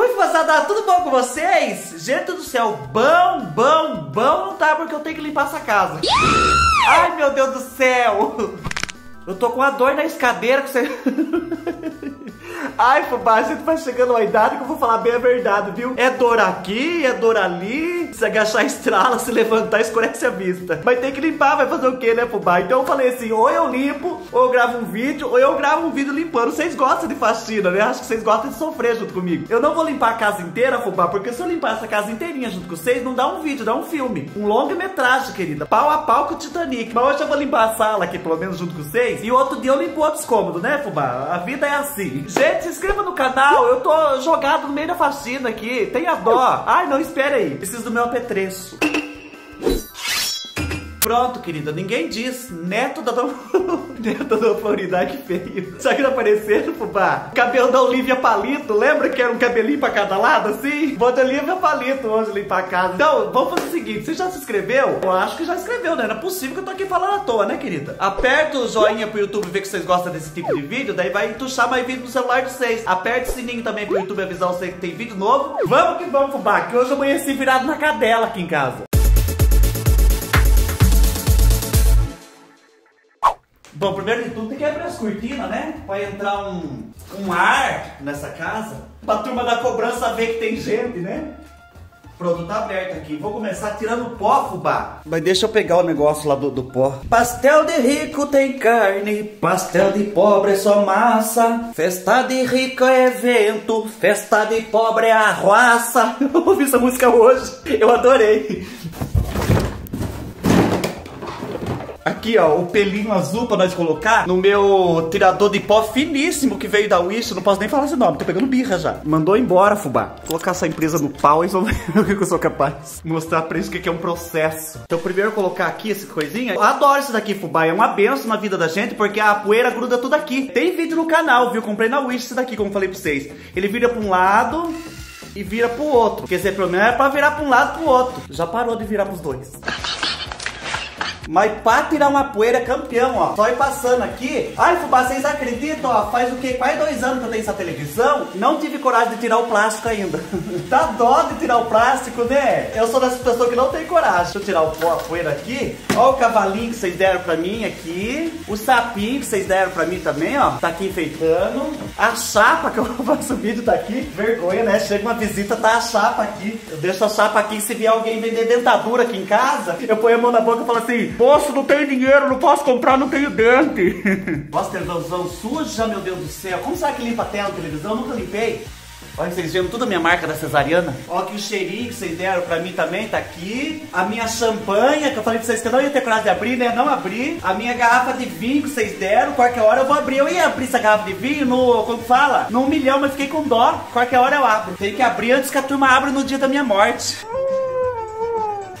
Oi, fazada, tudo bom com vocês? Gente do céu, bom, bom, bom não tá porque eu tenho que limpar essa casa. Ai, meu Deus do céu. Eu tô com a dor na escadeira que você... Ai, fubá, você vai chegando uma idade que eu vou falar bem a verdade, viu? É dor aqui, é dor ali. Se agachar, estrala, se levantar, escurece a vista. Mas tem que limpar, vai fazer o quê, né, fubá? Então eu falei assim, ou eu limpo, ou eu gravo um vídeo, ou eu gravo um vídeo limpando. Vocês gostam de faxina, né? Acho que vocês gostam de sofrer junto comigo. Eu não vou limpar a casa inteira, fubá, porque se eu limpar essa casa inteirinha junto com vocês, não dá um vídeo, dá um filme. Um longa-metragem, querida. Pau a pau com o Titanic. Mas hoje eu vou limpar a sala aqui, pelo menos junto com vocês. E outro dia eu limpo outros cômodos, né, fubá? A vida é assim. Gente, se inscreva no canal. Eu tô jogado no meio da faxina aqui. Tenha dó. Ai, não, espere aí. Preciso do meu apetrecho. Pronto, querida, ninguém diz. Neto da Dona... Neto da Dona Florinda, que feio. Só que não apareceram, fubá? Cabelo da Olivia Palito, lembra que era um cabelinho pra cada lado, assim? Da Olivia Palito hoje limpar a casa. Então, vamos fazer o seguinte, você já se inscreveu? Eu acho que já inscreveu, né? Não é possível que eu tô aqui falando à toa, né, querida? Aperta o joinha pro YouTube ver que vocês gostam desse tipo de vídeo, daí vai tuchar mais vídeo no celular de vocês. Aperta o sininho também pro YouTube avisar vocês que tem vídeo novo. Vamos que vamos, fubá, que hoje eu amanheci virado na cadela aqui em casa. Bom, primeiro de tudo tem que abrir as cortinas, né? Pra entrar um, um ar nessa casa. Pra turma da cobrança ver que tem gente, né? Pronto, tá aberto aqui. Vou começar tirando pó, fubá. Mas deixa eu pegar o negócio lá do, do pó. Pastel de rico tem carne, pastel de pobre é só massa. Festa de rico é evento, festa de pobre é arruaça. Eu ouvi essa música hoje, eu adorei. Aqui, ó, o pelinho azul pra nós colocar no meu tirador de pó finíssimo que veio da Wish. Não posso nem falar esse nome, tô pegando birra já. Mandou embora, fubá. Vou colocar essa empresa no pau e vão ver o que eu sou capaz. Mostrar pra eles o que é um processo. Então, primeiro colocar aqui essa coisinha. Eu adoro isso daqui, fubá. É uma benção na vida da gente porque a poeira gruda tudo aqui. Tem vídeo no canal, viu? Comprei na Wish esse daqui, como falei pra vocês. Ele vira pra um lado e vira pro outro. Quer dizer, pelo menos é pra virar pra um lado pro outro. Já parou de virar pros dois. Mas pra tirar uma poeira campeão, ó. Só ir passando aqui. Ai, fubá, vocês acreditam, ó? Faz o quê? Quase dois anos que eu tenho essa televisão. Não tive coragem de tirar o plástico ainda. Dá dó de tirar o plástico, né? Eu sou dessa pessoa que não tem coragem. Deixa eu tirar o a poeira aqui. Ó o cavalinho que vocês deram pra mim aqui. O sapinho que vocês deram pra mim também, ó. Tá aqui enfeitando. A chapa que eu faço vídeo tá aqui. Vergonha, né? Chega uma visita, tá a chapa aqui. Eu deixo a chapa aqui. Se vier alguém vender dentadura aqui em casa, eu ponho a mão na boca e falo assim: Moço, não tenho dinheiro, não posso comprar, não tenho dente. Nossa, televisão suja, meu Deus do céu. Como será que limpa a tela da televisão? Eu nunca limpei. Olha, vocês vendo toda a minha marca da cesariana? Ó, aqui o cheirinho que vocês deram pra mim também tá aqui. A minha champanha, que eu falei pra vocês que eu não ia ter coragem de abrir, né? Não abri. A minha garrafa de vinho que vocês deram, qualquer hora eu vou abrir. Eu ia abrir essa garrafa de vinho no, como fala? No um milhão, mas fiquei com dó. Qualquer hora eu abro. Tem que abrir antes que a turma abra no dia da minha morte.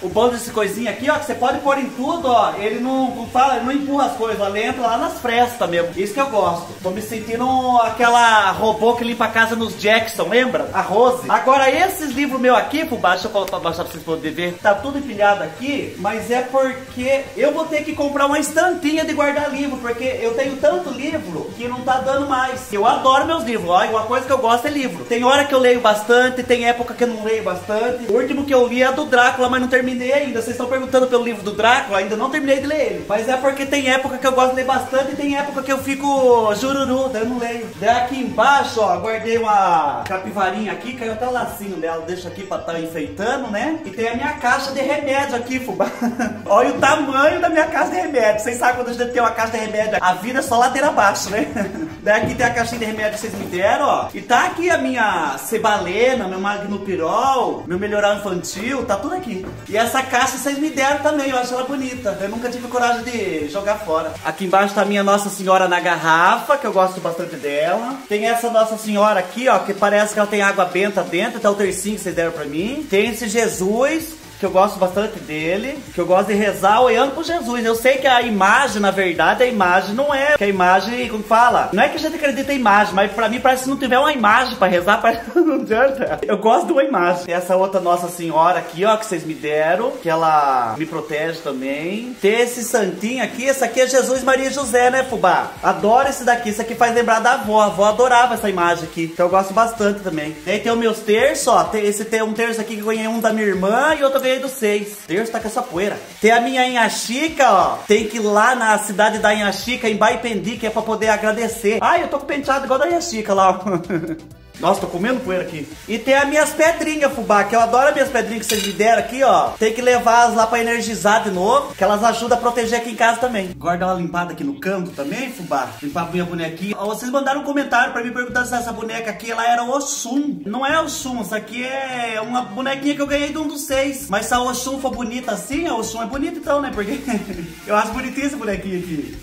O bom desse coisinha aqui, ó, que você pode pôr em tudo, ó. Ele não, não fala, ele não empurra as coisas, ele entra lá nas frestas mesmo. Isso que eu gosto. Tô me sentindo aquela robô que limpa a casa nos Jackson, lembra? A Rose. Agora, esses livros meu aqui, baixo, deixa eu colocar baixar pra vocês poderem ver. Tá tudo empilhado aqui, mas é porque eu vou ter que comprar uma estantinha de guardar livro, porque eu tenho tanto livro que não tá dando mais. Eu adoro meus livros, ó, uma coisa que eu gosto é livro. Tem hora que eu leio bastante, tem época que eu não leio bastante. O último que eu li é do Drácula, mas não terminei ainda. Vocês estão perguntando pelo livro do Drácula, ainda não terminei de ler ele. Mas é porque tem época que eu gosto de ler bastante e tem época que eu fico jururu, daí eu não leio. Daí aqui embaixo, ó, guardei uma capivarinha aqui, caiu até o lacinho dela, deixa aqui pra estar tá enfeitando, né? E tem a minha caixa de remédio aqui, fubá. Olha o tamanho da minha caixa de remédio. Vocês sabem quando a gente tem uma caixa de remédio, a vida é só ladeira abaixo, né? Daí aqui tem a caixinha de remédio que vocês me deram, ó. E tá aqui a minha cebalena, meu magnopirol, meu melhoral infantil, tá tudo aqui. E essa caixa vocês me deram também, eu acho ela bonita. Eu nunca tive coragem de jogar fora. Aqui embaixo tá a minha Nossa Senhora na garrafa, que eu gosto bastante dela. Tem essa Nossa Senhora aqui, ó, que parece que ela tem água benta dentro, tá o tercinho que vocês deram pra mim. Tem esse Jesus. Que eu gosto bastante dele, que eu gosto de rezar olhando pro Jesus. Eu sei que a imagem, na verdade, a imagem não é, que a imagem, como fala, não é que a gente acredita em imagem, mas pra mim parece que se não tiver uma imagem pra rezar, parece não adianta. Eu gosto de uma imagem. Tem essa outra Nossa Senhora aqui, ó, que vocês me deram, que ela me protege também. Tem esse santinho aqui, esse aqui é Jesus, Maria José, né, Fubá? Adoro esse daqui, isso aqui faz lembrar da avó. A avó adorava essa imagem aqui, então eu gosto bastante também. E aí tem os meus terços, ó, tem, esse tem um terço aqui que eu ganhei um da minha irmã e outro eu ganhei do seis. Terço tá com essa poeira. Tem a minha Inhaxica, ó, tem que ir lá na cidade da Inhaxica, em Baipendi, que é pra poder agradecer. Ai, eu tô com penteado igual da Inhaxica lá, ó. Nossa, tô comendo poeira aqui. E tem as minhas pedrinhas, fubá, que eu adoro as minhas pedrinhas que vocês me deram aqui, ó. Tem que levá-las lá pra energizar de novo, que elas ajudam a proteger aqui em casa também. Dar uma limpada aqui no canto também, fubá. Limpar a minha bonequinha. Ó, vocês mandaram um comentário pra mim perguntando se essa boneca aqui, ela era Oxum. Não é Oxum, essa aqui é uma bonequinha que eu ganhei de um dos seis. Mas se a Oxum for bonita assim, a Oxum é bonita então, né? Porque eu acho bonitinha essa bonequinha aqui.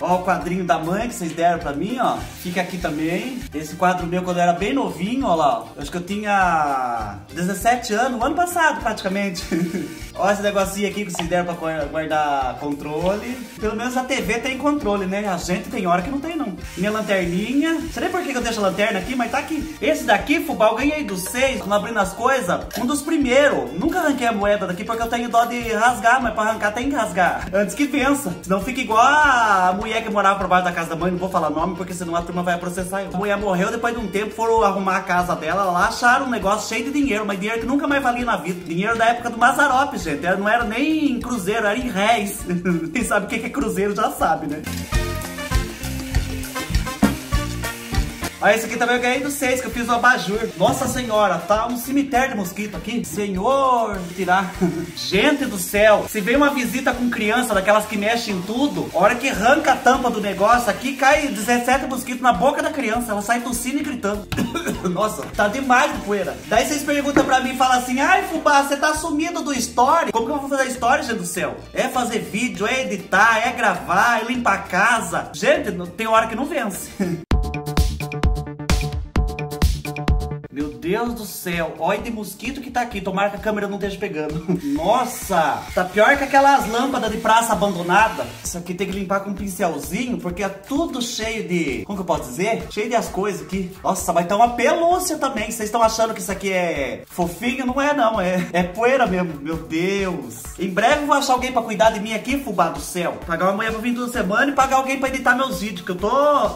Ó o quadrinho da mãe que vocês deram pra mim, ó. Fica aqui também. Esse quadro meu quando eu era bem novinho, ó lá. Eu acho que eu tinha 17 anos, ano passado praticamente. ó esse negocinho aqui que vocês deram pra guardar controle. Pelo menos a TV tem controle, né? A gente tem hora que não tem, não. Minha lanterninha. Não sei nem por que eu deixo a lanterna aqui, mas tá aqui. Esse daqui, fubá, eu ganhei dos seis, quando abrindo as coisas. Um dos primeiros. Nunca arranquei a moeda daqui porque eu tenho dó de rasgar, mas pra arrancar tem que rasgar. Antes que vença. Senão fica igual a mulher mulher que morava por baixo da casa da mãe, não vou falar nome, porque senão a turma vai processar eu. A mulher morreu, depois de um tempo foram arrumar a casa dela, lá acharam um negócio cheio de dinheiro, mas dinheiro que nunca mais valia na vida. Dinheiro da época do Mazarop, gente. Não era nem em cruzeiro, era em réis. Quem sabe o que é cruzeiro já sabe, né? Aí esse aqui também eu ganhei do 6, que eu fiz o abajur. Nossa senhora, tá um cemitério de mosquito aqui. Senhor, tirar. Gente do céu, se vem uma visita com criança, daquelas que mexem em tudo, a hora que arranca a tampa do negócio aqui, cai 17 mosquitos na boca da criança. Ela sai tossindo e gritando. Nossa, tá demais de poeira. Daí vocês perguntam pra mim e falam assim, ai Fubá, você tá sumido do story? Como que eu vou fazer story, gente do céu? É fazer vídeo, é editar, é gravar, é limpar a casa. Gente, tem hora que não vence. Meu Deus do céu, olha de mosquito que tá aqui. Tomara que a câmera não esteja pegando. Nossa, tá pior que aquelas lâmpadas de praça abandonada. Isso aqui tem que limpar com um pincelzinho, porque é tudo cheio de... Como que eu posso dizer? Cheio de as coisas aqui. Nossa, vai ter uma pelúcia também. Vocês estão achando que isso aqui é fofinho? Não é não, é, é poeira mesmo. Meu Deus. Em breve eu vou achar alguém pra cuidar de mim aqui, fubá do céu. Pagar uma mulher pra vir toda semana e pagar alguém pra editar meus vídeos, que eu tô...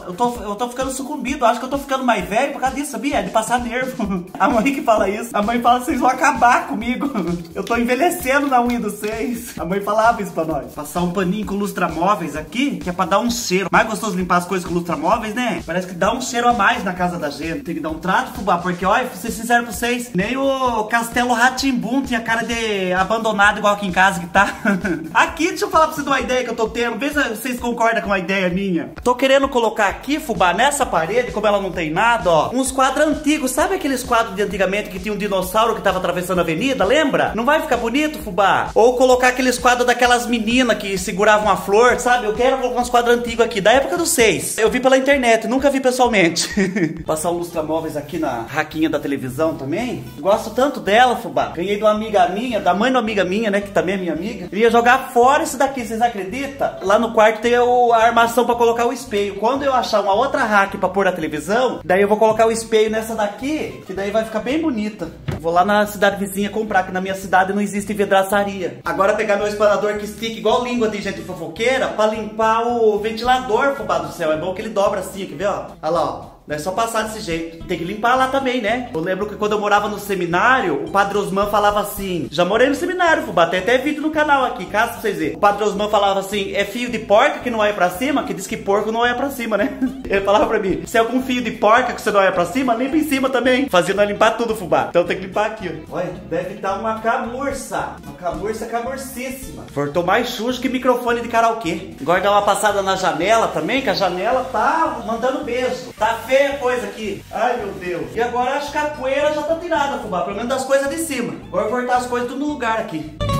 Eu tô, eu tô ficando sucumbido. Acho que eu tô ficando mais velho por causa disso, sabia? É de passar nervo. A mãe que fala isso. A mãe fala, vocês vão acabar comigo. Eu tô envelhecendo na unha dos seis. A mãe falava isso pra nós. Passar um paninho com lustramóveis aqui, que é pra dar um cheiro. Mais gostoso limpar as coisas com lustramóveis, né? Parece que dá um cheiro a mais na casa da gente. Tem que dar um trato, fubá, porque, olha, vou ser sincero pra vocês, nem o Castelo Ratimbum tinha cara de abandonado igual aqui em casa que tá. aqui, deixa eu falar pra vocês de uma ideia que eu tô tendo. Vê se vocês concordam com a ideia minha. Tô querendo colocar aqui, fubá, nessa parede, como ela não tem nada, ó, uns quadros antigos. Sabe aqueles quadros de antigamente que tinha um dinossauro que tava atravessando a avenida, lembra? Não vai ficar bonito, fubá? Ou colocar aqueles quadros daquelas meninas que seguravam a flor, sabe? Eu quero colocar uns quadros antigos aqui, da época dos seis. Eu vi pela internet, nunca vi pessoalmente. Passar um lustra-móveis aqui na raquinha da televisão também. Gosto tanto dela, fubá. Ganhei de uma amiga minha, da mãe de uma amiga minha, né? Que também é minha amiga. Ele ia jogar fora isso daqui, vocês acreditam? Lá no quarto tem a armação pra colocar o espelho. Quando eu achar uma outra rack pra pôr na televisão, daí eu vou colocar o espelho nessa daqui, que daí vai ficar bem bonita. Vou lá na cidade vizinha comprar, que na minha cidade não existe vidraçaria. Agora pegar meu espanador que estica igual língua de gente fofoqueira pra limpar o ventilador, fubá do céu. É bom que ele dobra assim, quer ver, ó? Olha lá, ó. Não é só passar desse jeito. Tem que limpar lá também, né? Eu lembro que quando eu morava no seminário, o Padre Osman falava assim. Já morei no seminário, fubá. Tem até vídeo no canal aqui, caso vocês verem. O Padre Osman falava assim: é fio de porca que não olha pra cima? Que diz que porco não olha pra cima, né? Ele falava pra mim: se é algum fio de porca que você não olha pra cima, limpa em cima também. Fazia nós limpar tudo, fubá. Então tem que limpar aqui. Olha, deve dar uma camurça. Uma camurça camurcíssima. Fortou mais sujo que microfone de karaokê. Agora dá uma passada na janela também, que a janela tá mandando beijo. Tá feia a coisa aqui. Ai, meu Deus. E agora a poeira já tá tirada, fubá. Pelo menos das coisas de cima. Agora cortar as coisas tudo no lugar aqui.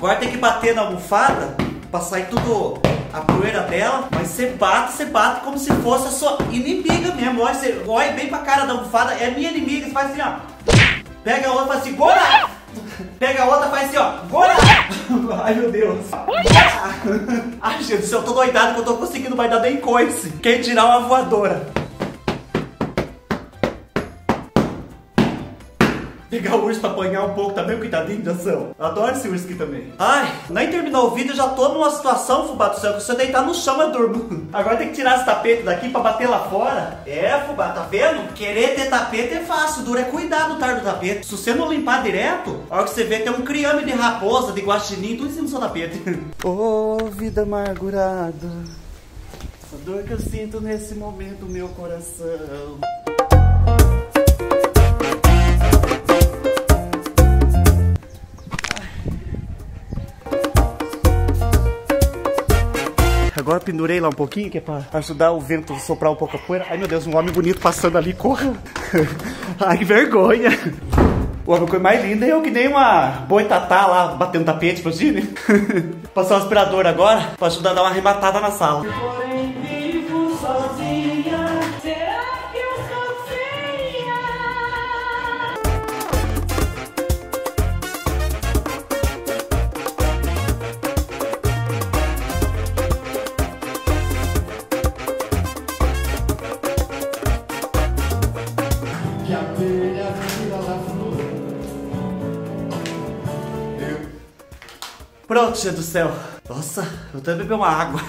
Agora tem que bater na almofada pra sair tudo a poeira dela, mas você bate, você bate como se fosse a sua inimiga mesmo. Olha, você olha bem pra cara da almofada, é minha inimiga, você faz assim, ó. Pega a outra e faz assim, Gora! Pega a outra e faz assim, ó. Gora! Ai, meu Deus. Ai, gente, eu tô doidado que eu tô conseguindo mais dar nem coice. Quem tirar uma voadora. Pegar o urso pra apanhar um pouco também, coitadinho de ação. Adoro esse urso aqui também. Ai, nem terminou o vídeo, já tô numa situação, fubá do céu, que se eu deitar no chão eu durmo. Agora tem que tirar esse tapete daqui pra bater lá fora. É, fubá, tá vendo? Querer ter tapete é fácil, duro é cuidar do tar do tapete. Se você não limpar direto, a hora que você vê tem um criame de raposa, de guaxinim, tudo em cima do seu tapete. Ô, oh, vida amargurada. A dor que eu sinto nesse momento, meu coração. Agora pendurei lá um pouquinho, que é pra ajudar o vento a soprar um pouco a poeira. Ai meu Deus, um homem bonito passando ali, corra. Ai que vergonha. O homem coisa mais linda é eu que nem uma boitatá lá batendo tapete pro Gine. Passar o aspirador agora pra ajudar a dar uma arrematada na sala. Pronto, gente do céu. Nossa, eu que beber uma água.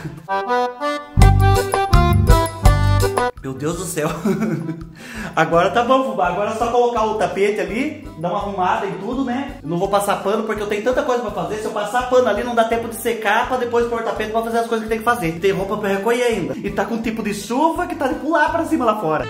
Meu Deus do céu. Agora tá bom, fubá. Agora é só colocar o tapete ali, dar uma arrumada e tudo, né? Não vou passar pano porque eu tenho tanta coisa pra fazer. Se eu passar pano ali, não dá tempo de secar pra depois pôr o tapete pra fazer as coisas que tem que fazer. Tem roupa pra recolher ainda. E tá com um tipo de chuva que tá de pular pra cima lá fora.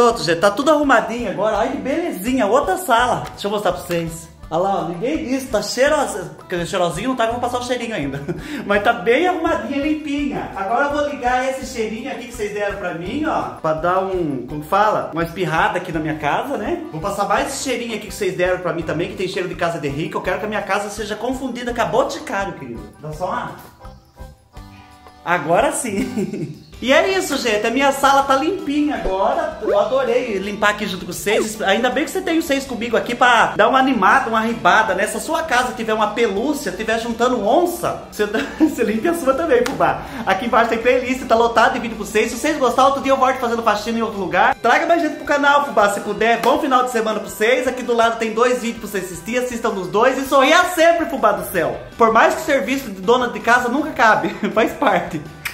Pronto, gente, tá tudo arrumadinho agora. Ai, que belezinha, outra sala. Deixa eu mostrar pra vocês. Olha lá, ninguém disse, tá cheirosinho. Cheirosinho não tá, que eu vou passar o cheirinho ainda. Mas tá bem arrumadinha, limpinha. Agora eu vou ligar esse cheirinho aqui que vocês deram pra mim, ó. Pra dar um, como fala? Uma espirrada aqui na minha casa, né? Vou passar mais esse cheirinho aqui que vocês deram pra mim também, que tem cheiro de casa de rico. Eu quero que a minha casa seja confundida com a Boticário, querido. Dá só uma... Agora sim. E é isso, gente. A minha sala tá limpinha agora. Eu adorei limpar aqui junto com vocês. Ainda bem que você tem vocês comigo aqui pra dar uma animada, uma ribada, né? Se a sua casa tiver uma pelúcia, tiver juntando onça, você, você limpa a sua também, fubá. Aqui embaixo tem playlist, tá lotado de vídeo pra vocês. Se vocês gostaram, outro dia eu volto fazendo faxina em outro lugar. Traga mais gente pro canal, fubá, se puder. Bom final de semana pra vocês. Aqui do lado tem dois vídeos pra vocês assistir. Assistam nos dois e sorria sempre, fubá do céu. Por mais que o serviço de dona de casa nunca cabe, faz parte.